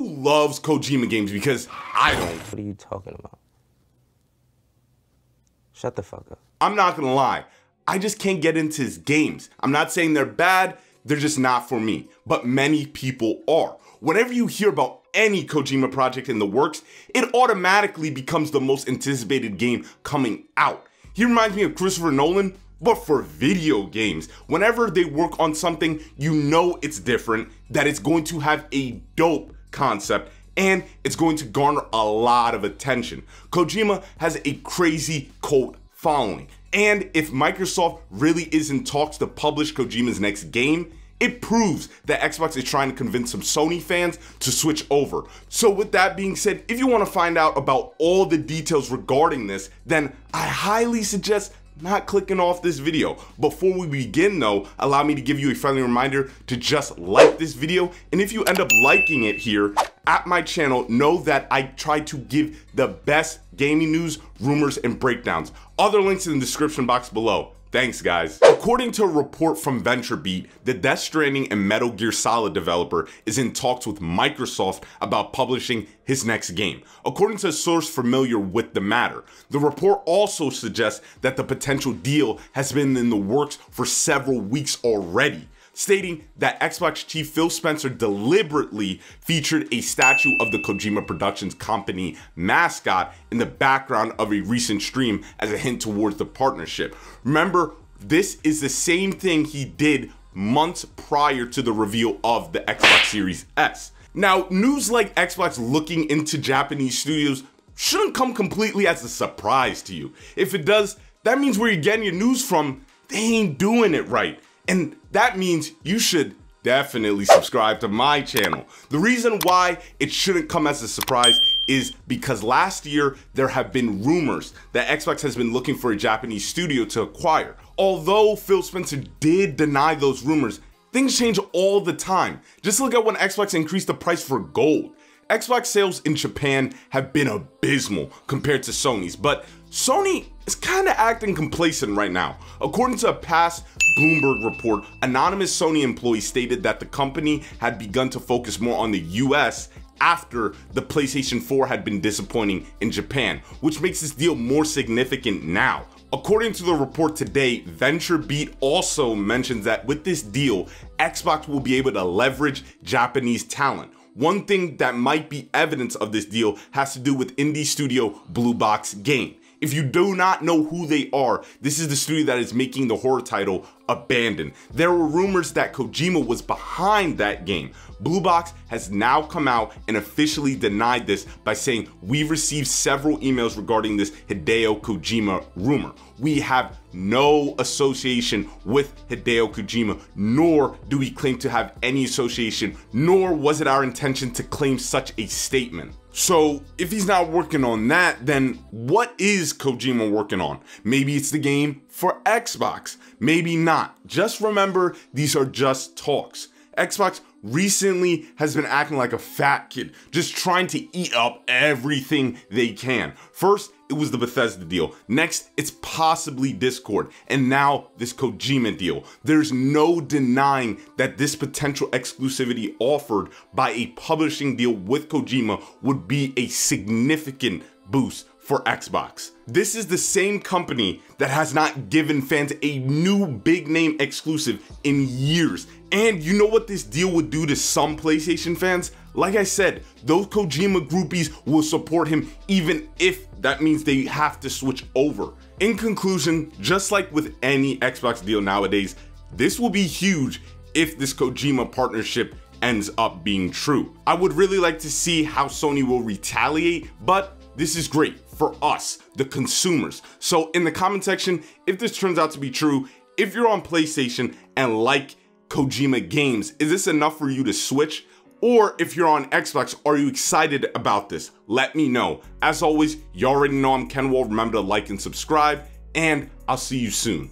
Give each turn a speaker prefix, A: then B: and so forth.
A: who loves Kojima games because I don't.
B: What are you talking about? Shut the fuck up.
A: I'm not gonna lie. I just can't get into his games. I'm not saying they're bad, they're just not for me. But many people are. Whenever you hear about any Kojima project in the works, it automatically becomes the most anticipated game coming out. He reminds me of Christopher Nolan, but for video games. Whenever they work on something, you know it's different, that it's going to have a dope concept, and it's going to garner a lot of attention. Kojima has a crazy cult following. And if Microsoft really is in talks to publish Kojima's next game, it proves that Xbox is trying to convince some Sony fans to switch over. So with that being said, if you want to find out about all the details regarding this, then I highly suggest not clicking off this video. Before we begin though, allow me to give you a friendly reminder to just like this video. And if you end up liking it here at my channel, know that I try to give the best gaming news, rumors, and breakdowns. Other links in the description box below. Thanks, guys. According to a report from VentureBeat, the Death Stranding and Metal Gear Solid developer is in talks with Microsoft about publishing his next game. According to a source familiar with the matter, the report also suggests that the potential deal has been in the works for several weeks already stating that Xbox chief Phil Spencer deliberately featured a statue of the Kojima Productions company mascot in the background of a recent stream as a hint towards the partnership. Remember, this is the same thing he did months prior to the reveal of the Xbox Series S. Now, news like Xbox looking into Japanese studios shouldn't come completely as a surprise to you. If it does, that means where you're getting your news from, they ain't doing it right. And that means you should definitely subscribe to my channel. The reason why it shouldn't come as a surprise is because last year there have been rumors that Xbox has been looking for a Japanese studio to acquire. Although Phil Spencer did deny those rumors, things change all the time. Just look at when Xbox increased the price for gold. Xbox sales in Japan have been abysmal compared to Sony's, but Sony is kind of acting complacent right now. According to a past Bloomberg report, anonymous Sony employees stated that the company had begun to focus more on the US after the PlayStation 4 had been disappointing in Japan, which makes this deal more significant now. According to the report today, VentureBeat also mentions that with this deal, Xbox will be able to leverage Japanese talent, one thing that might be evidence of this deal has to do with indie studio Blue Box Game. If you do not know who they are, this is the studio that is making the horror title Abandon. There were rumors that Kojima was behind that game. Blue Box has now come out and officially denied this by saying we've received several emails regarding this Hideo Kojima rumor. We have no association with Hideo Kojima, nor do we claim to have any association, nor was it our intention to claim such a statement. So if he's not working on that, then what is Kojima working on? Maybe it's the game for Xbox, maybe not. Just remember, these are just talks. Xbox recently has been acting like a fat kid, just trying to eat up everything they can. First, it was the Bethesda deal. Next, it's possibly Discord. And now this Kojima deal. There's no denying that this potential exclusivity offered by a publishing deal with Kojima would be a significant boost for Xbox. This is the same company that has not given fans a new big name exclusive in years. And you know what this deal would do to some PlayStation fans? Like I said, those Kojima groupies will support him even if that means they have to switch over. In conclusion, just like with any Xbox deal nowadays, this will be huge if this Kojima partnership ends up being true. I would really like to see how Sony will retaliate, but this is great for us, the consumers. So in the comment section, if this turns out to be true, if you're on PlayStation and like Kojima games, is this enough for you to switch? Or if you're on Xbox, are you excited about this? Let me know. As always, you already know I'm KenWal. Remember to like and subscribe, and I'll see you soon.